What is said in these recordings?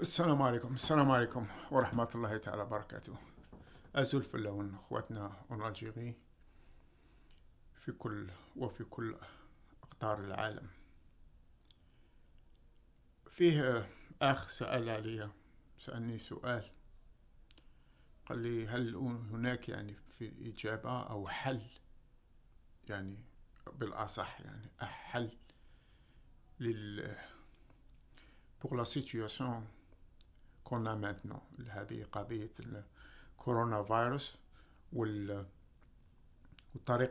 السلام عليكم. السلام عليكم ورحمة الله تعالى وبركاته. أزلف لون أخواتنا أون في كل وفي كل أقطار العالم. فيه أخ سأل علي سألني سؤال. قال لي هل هناك يعني في إجابة أو حل؟ يعني بالأصح يعني حل لل pour la situation qu'on a هذه قضية الكورونا فيروس والطريقة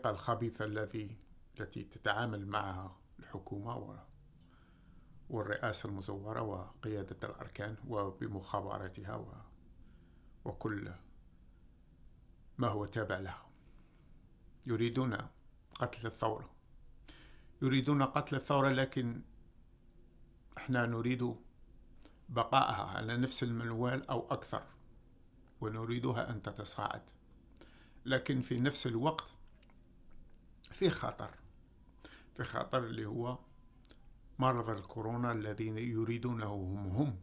الخبيثة الذي التي تتعامل معها الحكومة والرئاسة المزورة وقيادة الأركان وبمخابراتها وكل ما هو تابع لها. يريدون قتل الثورة. يريدون قتل الثورة لكن إحنا نريد بقائها على نفس المنوال أو أكثر ونريدها أن تتصاعد. لكن في نفس الوقت في خطر في خطر اللي هو مرض الكورونا الذين يريدونه هم هم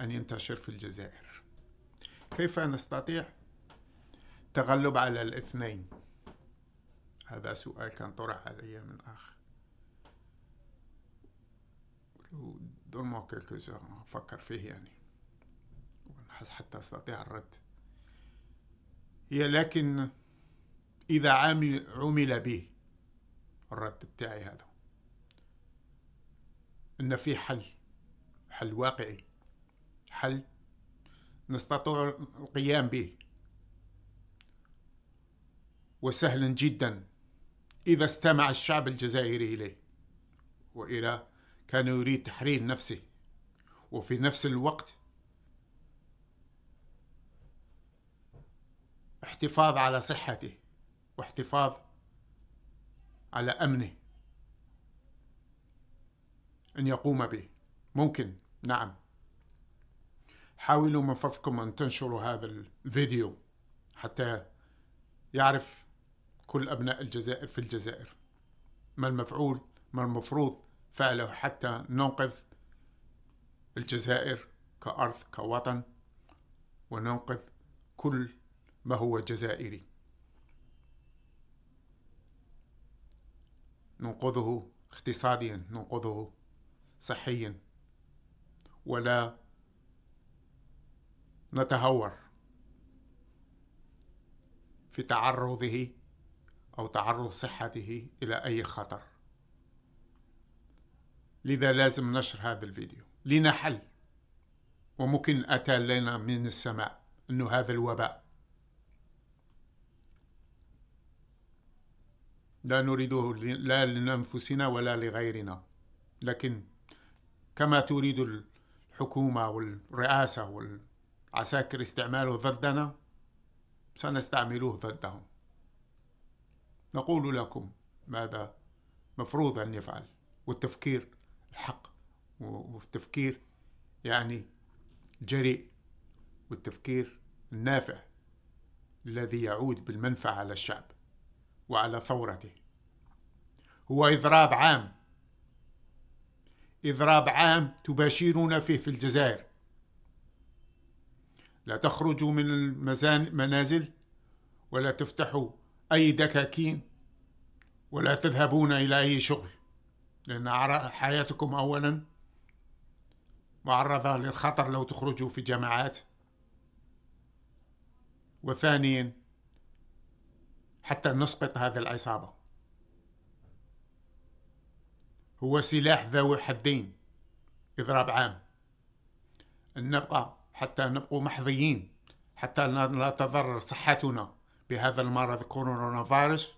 أن ينتشر في الجزائر. كيف نستطيع تغلب على الاثنين؟ هذا سؤال كان طرح علي من أخ ما كيلكو أفكر فيه يعني. حتى أستطيع الرد. هي لكن إذا عمل به الرد بتاعي هذا. إن في حل حل واقعي. حل نستطيع القيام به. وسهل جدا إذا استمع الشعب الجزائري إليه. وإلى كان يريد تحرير نفسه. وفي نفس الوقت احتفاظ على صحته واحتفاظ على أمنه. أن يقوم به. ممكن. نعم. حاولوا من فضلكم أن تنشروا هذا الفيديو حتى يعرف كل أبناء الجزائر في الجزائر ما المفعول ما المفروض. فعله حتى ننقذ الجزائر كأرض كوطن وننقذ كل ما هو جزائري. ننقذه اقتصاديا ننقذه صحيا. ولا نتهور في تعرضه أو تعرض صحته إلى أي خطر. لذا لازم نشر هذا الفيديو لنا حل وممكن أتى لنا من السماء إنه هذا الوباء. لا نريده لا لانفسنا ولا لغيرنا لكن كما تريد الحكومة والرئاسة والعساكر استعماله ضدنا سنستعمله ضدهم. نقول لكم ماذا مفروض أن يفعل والتفكير الحق والتفكير يعني جريء والتفكير النافع الذي يعود بالمنفعة على الشعب وعلى ثورته. هو إضراب عام. إضراب عام تباشرون فيه في الجزائر. لا تخرجوا من المنازل ولا تفتحوا أي دكاكين ولا تذهبون إلى أي شغل. لأن حياتكم أولا معرضة للخطر لو تخرجوا في جماعات. وثانيا حتى نسقط هذه العصابة. هو سلاح ذوي حدين إضراب عام. أن نبقى حتى نبقوا محظيين حتى لا تضر صحتنا بهذا المرض كورونا فيروس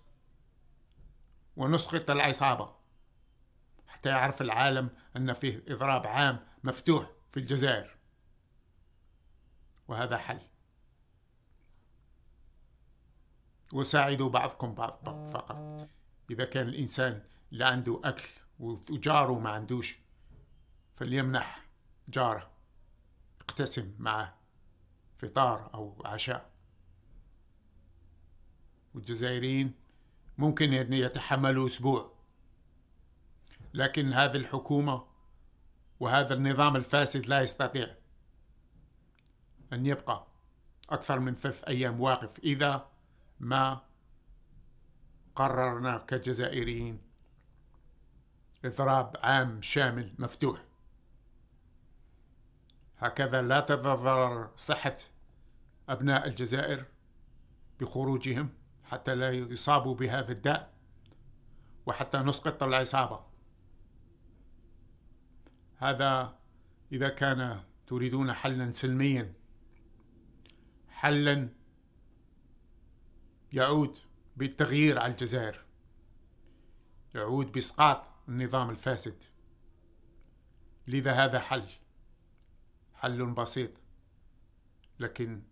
ونسقط العصابة. حتى يعرف العالم أن فيه إضراب عام مفتوح في الجزائر. وهذا حل. وساعدوا بعضكم بعض فقط. إذا كان الإنسان اللي عنده أكل وجاره ما عندوش فليمنح جاره اقتسم معه فطار أو عشاء. والجزائريين ممكن يتحملوا أسبوع. لكن هذه الحكومة وهذا النظام الفاسد لا يستطيع أن يبقى أكثر من ثلاث أيام واقف إذا ما قررنا كجزائريين إضراب عام شامل مفتوح. هكذا لا تتضرر صحة أبناء الجزائر بخروجهم حتى لا يصابوا بهذا الداء وحتى نسقط العصابة. هذا إذا كان تريدون حلا سلميا. حلا يعود بالتغيير على الجزائر. يعود بإسقاط النظام الفاسد. لذا هذا حل. حل بسيط. لكن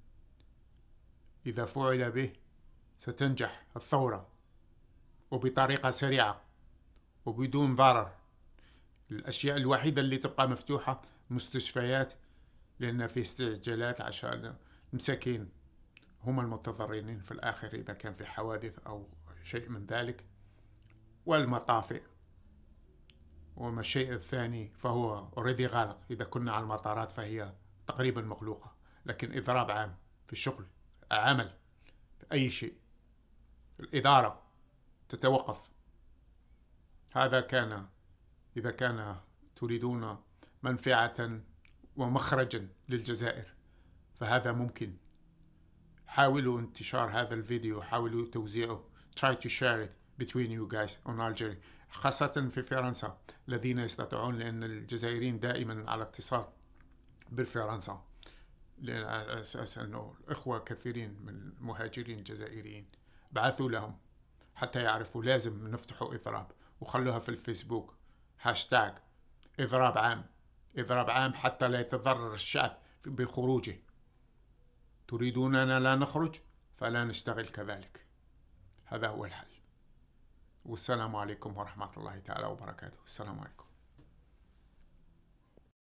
إذا فعل به ستنجح الثورة. وبطريقة سريعة. وبدون ضرر. الأشياء الوحيدة اللي تبقى مفتوحة مستشفيات لأن في استعجالات عشان المساكين هم المتضررين في الآخر إذا كان في حوادث أو شيء من ذلك. والمطافئ. وما الشيء الثاني فهو اوريدي غالق. إذا كنا على المطارات فهي تقريبا مغلوقة. لكن إضراب عام في الشغل عمل أي شيء. الإدارة تتوقف. هذا كان إذا كان تريدون منفعة ومخرجا للجزائر فهذا ممكن. حاولوا انتشار هذا الفيديو حاولوا توزيعه. Try to share it between you guys on Algeria. خاصة في فرنسا الذين يستطيعون لأن الجزائريين دائما على اتصال بالفرنسا. على أساس أنه الإخوة كثيرين من المهاجرين الجزائريين بعثوا لهم حتى يعرفوا. لازم نفتحوا إضراب وخلوها في الفيسبوك. هاشتاج إضراب عام. إضراب عام حتى لا يتضرر الشعب بخروجه. تريدوننا لا نخرج؟ فلا نشتغل كذلك. هذا هو الحل. والسلام عليكم ورحمة الله تعالى وبركاته. السلام عليكم.